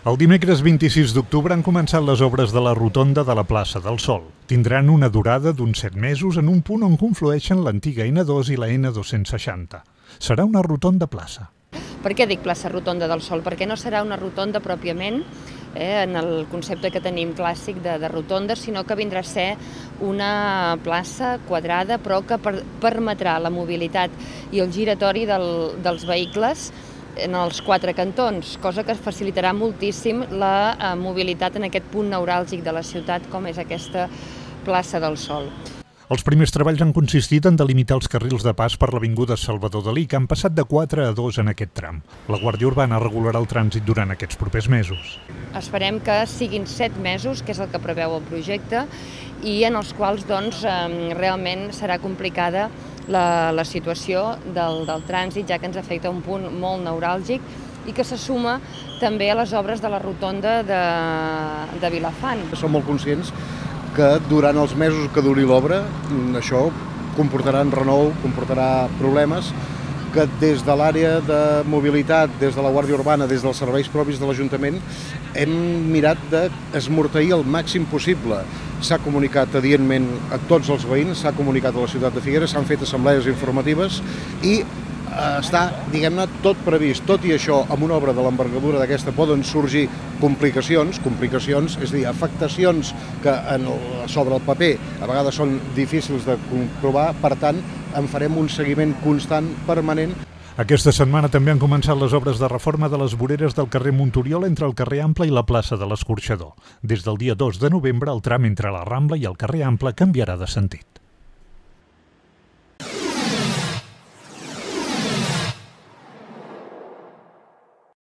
El dimecres 26 d'octubre han començat les obres de la rotonda de la plaça del Sol. Tindran una durada d'uns 7 mesos en un punt on conflueixen l'antiga N2 i la N260. Serà una rotonda plaça. Per què dic plaça Rotonda del Sol? Perquè no serà una rotonda pròpiament, eh, en el concepte que tenim clàssic de, de rotonda, sinó que vindrà a ser una plaça quadrada, però que per, permetrà la mobilitat i el giratori del, dels vehicles en els quatre cantons, cosa que facilitarà moltíssim la eh, mobilitat en aquest punt neuràlgic de la ciutat com és aquesta plaça del Sol. Els primers treballs han consistit en delimitar els carrils de pas per l'Avinguda Salvador Dalí, que han passat de 4 a 2 en aquest tram. La Guàrdia Urbana regularà el trànsit durant aquests propers mesos. Esperem que siguin 7 mesos, que és el que preveu el projecte, i en els quals doncs, realment serà complicada la, la situació del, del trànsit, ja que ens afecta un punt molt neuràlgic i que se suma també a les obres de la rotonda de, de Vilafant. Som molt conscients que durant els mesos que duri l'obra això comportarà en renou, comportarà problemes, que des de l'àrea de mobilitat, des de la Guàrdia Urbana, des dels serveis propis de l'Ajuntament, hem mirat d'esmorteir el màxim possible. S'ha comunicat adientment a tots els veïns, s'ha comunicat a la ciutat de Figueres, s'han fet assemblees informatives i eh, està, diguem-ne, tot previst. Tot i això, amb una obra de l'envergadura d'aquesta poden sorgir complicacions, complicacions, és a dir, afectacions que en el, sobre el paper a vegades són difícils de comprovar, per tant, en farem un seguiment constant, permanent. Aquesta setmana també han començat les obres de reforma de les voreres del carrer Montoriol entre el carrer Ample i la plaça de l'Escorxador. Des del dia 2 de novembre, el tram entre la Rambla i el carrer Ample canviarà de sentit.